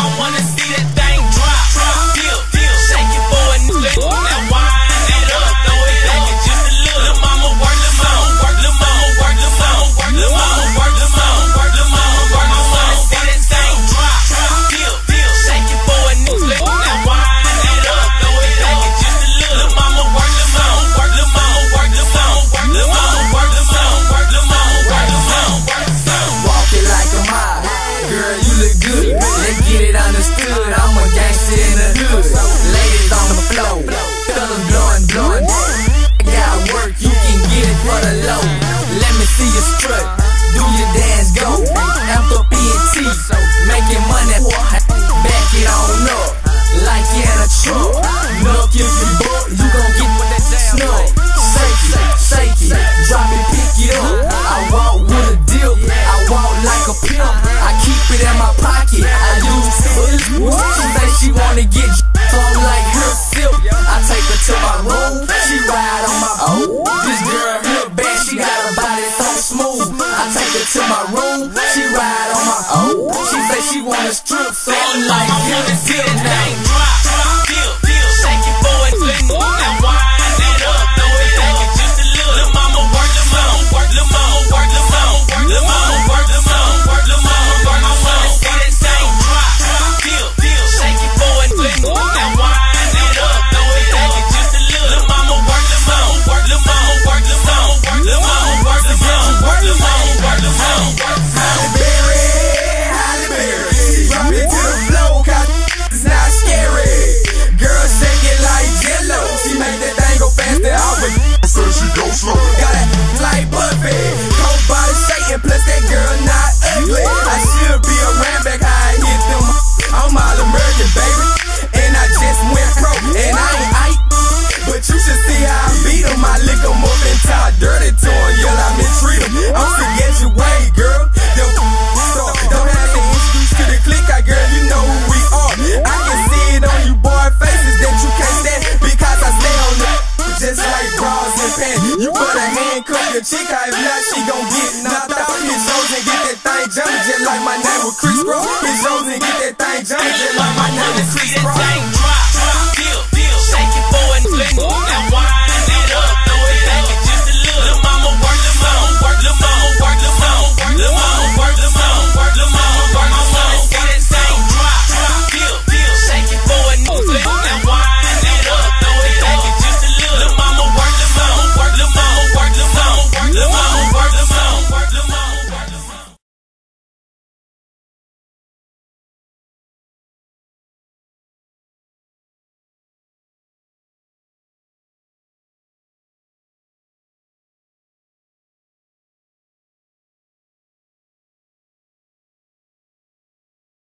I wanna see that. I keep it in my pocket. I use it. She say she wanna get I'm like her sip. I take her to my room. She ride on my boat. This girl here bad. She got a body so smooth. I take her to my room. She ride on my boat. She say she wanna strip, so I'm like her sip now. Girl not ugly. I should be around back how I hit them. I'm all American, baby. And I just went pro. And I ain't Ike. But you should see how I beat 'em. I lick 'em up and talk dirty to. Yeah, I mistreat 'em. I'm sick at your way, girl. Them so don't have to introduce to the clique, I girl, you know who we are. I can see it on you boy faces that you can't stand because I stay on the just like bras and pants. You better handcuff your chick, if not, she gon' get knocked out. Shows and get that thing jumping, just like my name was Chris, bro.